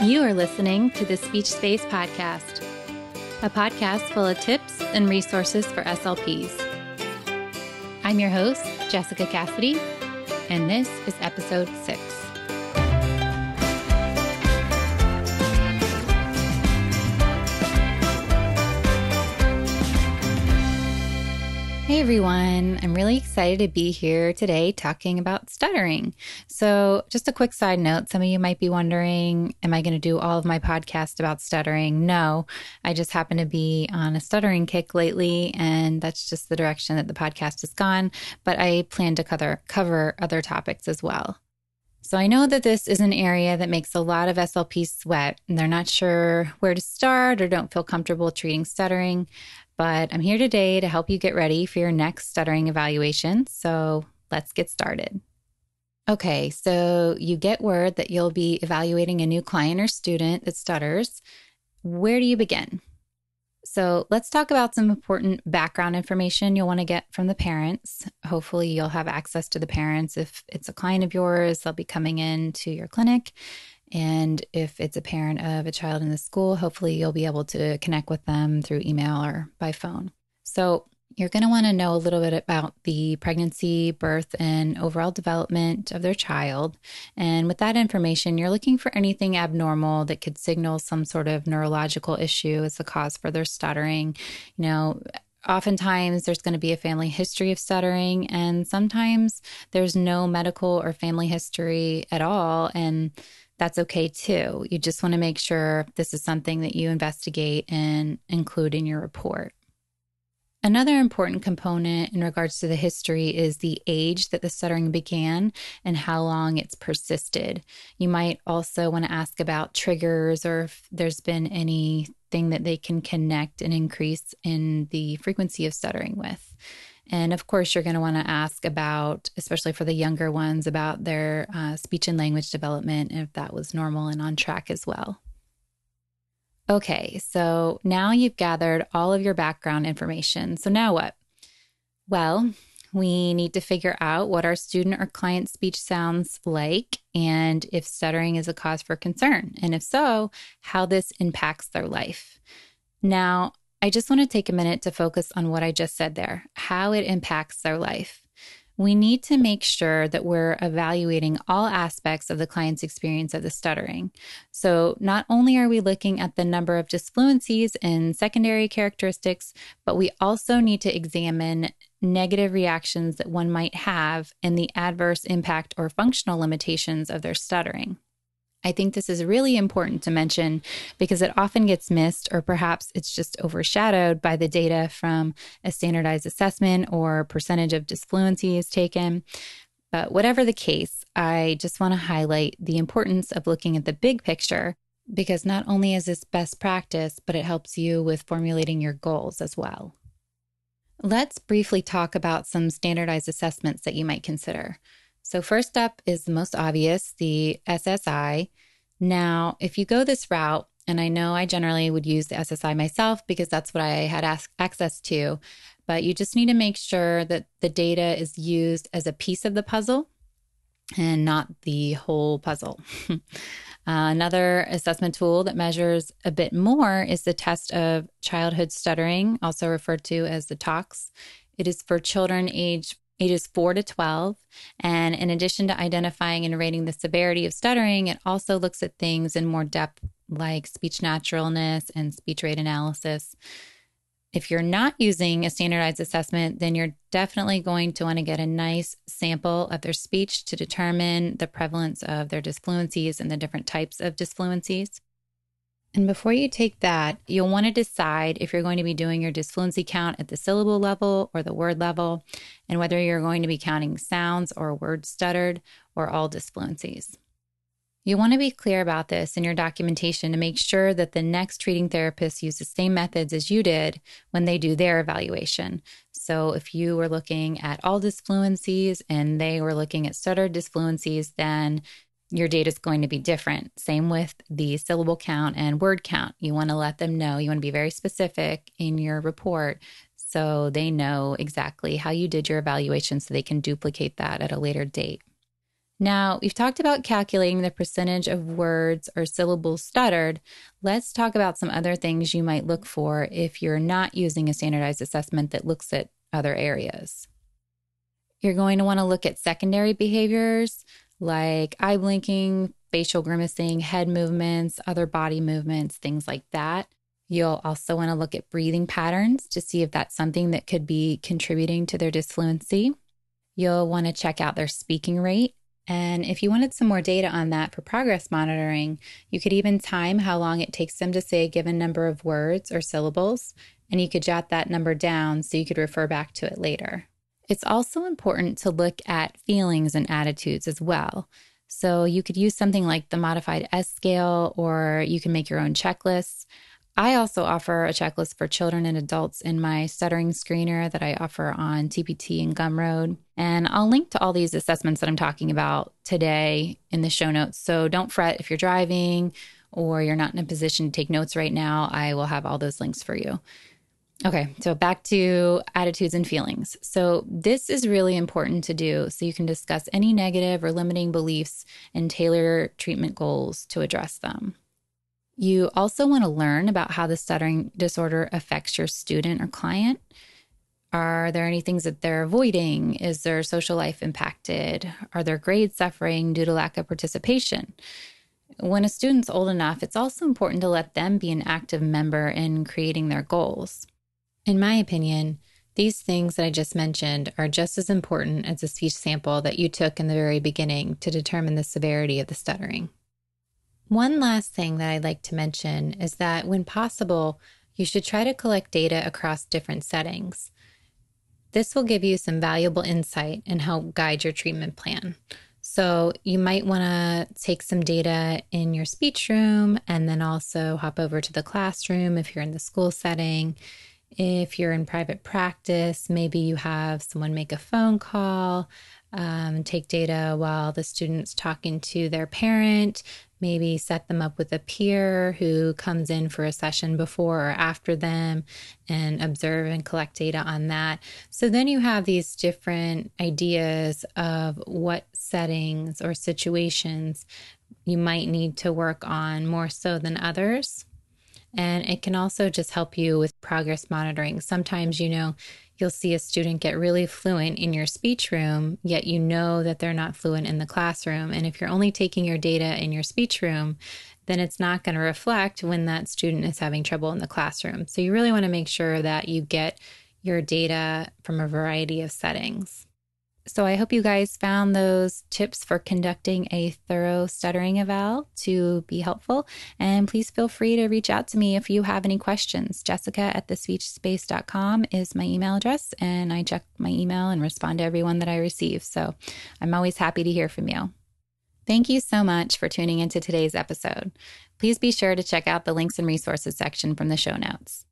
You are listening to the Speech Space Podcast, a podcast full of tips and resources for SLPs. I'm your host, Jessica Cassidy, and this is episode six. Hey everyone, I'm really excited to be here today talking about stuttering. So, just a quick side note some of you might be wondering, am I going to do all of my podcast about stuttering? No, I just happen to be on a stuttering kick lately, and that's just the direction that the podcast has gone. But I plan to cover, cover other topics as well. So I know that this is an area that makes a lot of SLPs sweat and they're not sure where to start or don't feel comfortable treating stuttering but I'm here today to help you get ready for your next stuttering evaluation. So let's get started. Okay, so you get word that you'll be evaluating a new client or student that stutters. Where do you begin? So, let's talk about some important background information you'll want to get from the parents. Hopefully, you'll have access to the parents. If it's a client of yours, they'll be coming in to your clinic and if it's a parent of a child in the school, hopefully you'll be able to connect with them through email or by phone. So, you're going to want to know a little bit about the pregnancy, birth, and overall development of their child. And with that information, you're looking for anything abnormal that could signal some sort of neurological issue as the cause for their stuttering. You know, oftentimes there's going to be a family history of stuttering, and sometimes there's no medical or family history at all. And that's okay too. You just want to make sure this is something that you investigate and include in your report. Another important component in regards to the history is the age that the stuttering began and how long it's persisted. You might also want to ask about triggers or if there's been anything that they can connect an increase in the frequency of stuttering with. And of course, you're going to want to ask about, especially for the younger ones, about their uh, speech and language development, and if that was normal and on track as well. Okay, so now you've gathered all of your background information. So now what? Well, we need to figure out what our student or client speech sounds like and if stuttering is a cause for concern. And if so, how this impacts their life. Now, I just want to take a minute to focus on what I just said there, how it impacts their life. We need to make sure that we're evaluating all aspects of the client's experience of the stuttering. So, not only are we looking at the number of disfluencies and secondary characteristics, but we also need to examine negative reactions that one might have and the adverse impact or functional limitations of their stuttering. I think this is really important to mention because it often gets missed, or perhaps it's just overshadowed by the data from a standardized assessment or percentage of disfluency is taken. But whatever the case, I just want to highlight the importance of looking at the big picture because not only is this best practice, but it helps you with formulating your goals as well. Let's briefly talk about some standardized assessments that you might consider. So, first up is the most obvious the SSI. Now, if you go this route, and I know I generally would use the SSI myself because that's what I had access to, but you just need to make sure that the data is used as a piece of the puzzle and not the whole puzzle. uh, another assessment tool that measures a bit more is the test of childhood stuttering, also referred to as the TOCS. It is for children aged ages 4 to 12. And in addition to identifying and rating the severity of stuttering, it also looks at things in more depth like speech naturalness and speech rate analysis. If you're not using a standardized assessment, then you're definitely going to want to get a nice sample of their speech to determine the prevalence of their disfluencies and the different types of disfluencies. And before you take that, you'll want to decide if you're going to be doing your disfluency count at the syllable level or the word level, and whether you're going to be counting sounds or words stuttered or all disfluencies. You want to be clear about this in your documentation to make sure that the next treating therapist use the same methods as you did when they do their evaluation. So if you were looking at all disfluencies and they were looking at stuttered disfluencies, then your data is going to be different. Same with the syllable count and word count. You want to let them know, you want to be very specific in your report so they know exactly how you did your evaluation so they can duplicate that at a later date. Now, we've talked about calculating the percentage of words or syllables stuttered. Let's talk about some other things you might look for if you're not using a standardized assessment that looks at other areas. You're going to want to look at secondary behaviors like eye blinking, facial grimacing, head movements, other body movements, things like that. You'll also want to look at breathing patterns to see if that's something that could be contributing to their disfluency. You'll want to check out their speaking rate and if you wanted some more data on that for progress monitoring, you could even time how long it takes them to say a given number of words or syllables, and you could jot that number down so you could refer back to it later. It's also important to look at feelings and attitudes as well. So you could use something like the modified S scale, or you can make your own checklists. I also offer a checklist for children and adults in my stuttering screener that I offer on TPT and Gumroad. And I'll link to all these assessments that I'm talking about today in the show notes. So don't fret if you're driving or you're not in a position to take notes right now. I will have all those links for you. Okay, so back to attitudes and feelings. So, this is really important to do so you can discuss any negative or limiting beliefs and tailor treatment goals to address them. You also want to learn about how the stuttering disorder affects your student or client. Are there any things that they're avoiding? Is their social life impacted? Are their grades suffering due to lack of participation? When a student's old enough, it's also important to let them be an active member in creating their goals. In my opinion, these things that I just mentioned are just as important as the speech sample that you took in the very beginning to determine the severity of the stuttering. One last thing that I'd like to mention is that when possible, you should try to collect data across different settings. This will give you some valuable insight and help guide your treatment plan. So, you might want to take some data in your speech room and then also hop over to the classroom if you're in the school setting. If you're in private practice, maybe you have someone make a phone call, um, take data while the student's talking to their parent, maybe set them up with a peer who comes in for a session before or after them and observe and collect data on that. So then you have these different ideas of what settings or situations you might need to work on more so than others. And it can also just help you with progress monitoring. Sometimes, you know, you'll see a student get really fluent in your speech room, yet you know that they're not fluent in the classroom. And if you're only taking your data in your speech room, then it's not going to reflect when that student is having trouble in the classroom. So you really want to make sure that you get your data from a variety of settings. So I hope you guys found those tips for conducting a thorough stuttering eval to be helpful. And please feel free to reach out to me if you have any questions. Jessica at thespeechspace.com is my email address, and I check my email and respond to everyone that I receive. So I'm always happy to hear from you. Thank you so much for tuning into today's episode. Please be sure to check out the links and resources section from the show notes.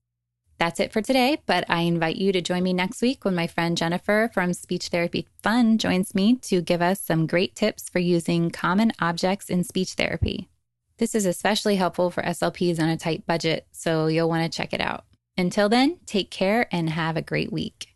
That's it for today, but I invite you to join me next week when my friend Jennifer from Speech Therapy Fun joins me to give us some great tips for using common objects in speech therapy. This is especially helpful for SLPs on a tight budget, so you'll want to check it out. Until then, take care and have a great week.